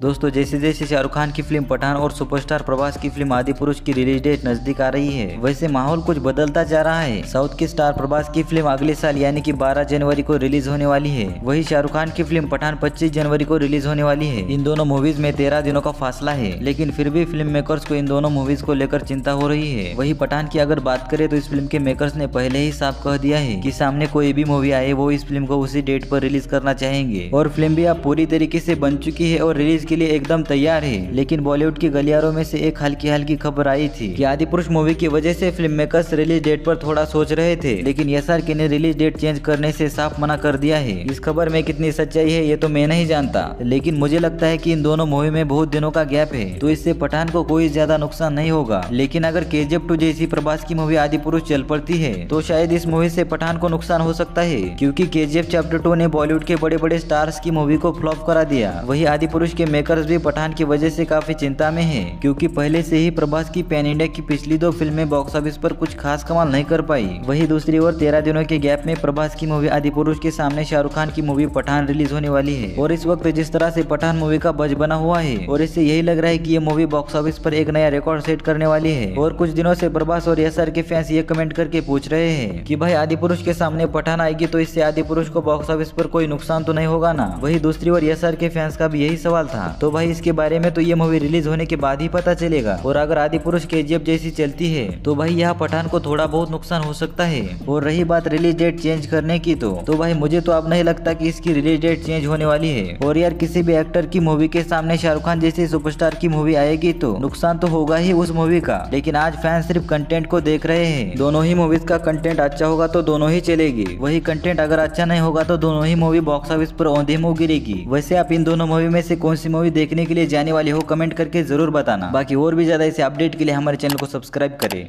दोस्तों, जैसे जैसे शाहरुख खान की फ़िल्म पठान और सुपरस्टार प्रभास की फ़िल्म आदि पुरुष की रिलीज़ डेट नज़दीक आ रही है, वैसे माहौल कुछ बदलता जा रहा है। साउथ की स्टार प्रभास की फ़िल्म अगले साल यानी कि 12 जनवरी को रिलीज़ होने वाली है। वही शाहरुख खान की फ़िल्म पठान 25 जनवरी को रिलीज़ होने वाली है। इन दोनों मूवीज़ में तेरह दिनों का फासला है, लेकिन फिर भी फ़िल्म मेकर्स को इन दोनों मूवीज़ को लेकर चिंता हो रही है। वही पठान की अगर बात करें तो इस फ़िल्म के मेकर्स ने पहले ही साफ़ कह दिया है की सामने कोई भी मूवी आए, वो इस फ़िल्म को उसी डेट पर रिलीज़ करना चाहेंगे। और फ़िल्म भी अब पूरी तरीके ऐसी बन चुकी है और रिलीज़ के लिए एकदम तैयार है। लेकिन बॉलीवुड की गलियारों में से एक हल्की हल्की खबर आई थी कि आदि पुरुष मूवी की वजह से फ़िल्म मेकर्स रिलीज़ डेट पर थोड़ा सोच रहे थे। लेकिन एस आर के ने रिलीज़ डेट चेंज करने से साफ़ मना कर दिया है। इस खबर में कितनी सच्चाई है, ये तो मैं नहीं जानता। लेकिन मुझे लगता है की इन दोनों मूवी में बहुत दिनों का गैप है। तो इससे पठान को कोई ज़्यादा नुकसान नहीं होगा। लेकिन अगर के जी एफ़ टू जैसी प्रभास की मूवी आदि पुरुष चल पड़ती है तो शायद इस मूवी से पठान को नुकसान हो सकता है। क्योंकि के जी एफ़ चैप्टर टू ने बॉलीवुड के बड़े बड़े स्टार्स की मूवी को फ्लॉप करा दिया। वही आदि पुरुष के मेकर्स भी पठान की वजह से काफ़ी चिंता में है, क्योंकि पहले से ही प्रभास की पैन इंडिया की पिछली दो फ़िल्में बॉक्स ऑफ़िस पर कुछ खास कमाल नहीं कर पाई। वही दूसरी ओर तेरह दिनों के गैप में प्रभास की मूवी आदि पुरुष के सामने शाहरुख खान की मूवी पठान रिलीज़ होने वाली है। और इस वक्त जिस तरह से पठान मूवी का बज बना हुआ है, और इससे यही लग रहा है की ये मूवी बॉक्स ऑफ़िस पर एक नया रिकॉर्ड सेट करने वाली है। और कुछ दिनों से प्रभास और एस के फैंस ये कमेंट करके पूछ रहे हैं कि भाई आदि पुरुष के सामने पठान आएगी तो इससे आदि पुरुष को बॉक्स ऑफ़िस पर कोई नुकसान तो नहीं होगा ना? वही दूसरी ओर एस के फैंस का भी यही सवाल था तो भाई इसके बारे में तो ये मूवी रिलीज़ होने के बाद ही पता चलेगा। और अगर आदि पुरुष के जैसी चलती है तो भाई यहाँ पठान को थोड़ा बहुत नुकसान हो सकता है। और रही बात रिलीज़ डेट चेंज करने की तो तो भाई मुझे तो अब नहीं लगता कि इसकी रिलीज़ डेट चेंज होने वाली है। और यार किसी भी एक्टर की मूवी के सामने शाहरुख खान जैसी सुपरस्टार की मूवी आएगी तो नुकसान तो होगा ही उस मूवी का। लेकिन आज फ़ैन सिर्फ़ कंटेंट को देख रहे हैं। दोनों ही मूवीज़ का कंटेंट अच्छा होगा तो दोनों ही चलेगी। वही कंटेंट अगर अच्छा नहीं होगा तो दोनों ही मूवी बॉक्स ऑफ़िस पर औंधे मुँह गिरेगी। वैसे आप इन दोनों मूवी में से कौन सी मूवी देखने के लिए जाने वाले हो कमेंट करके ज़रूर बताना। बाकी और भी ज़्यादा इसे अपडेट के लिए हमारे चैनल को सब्सक्राइब करें।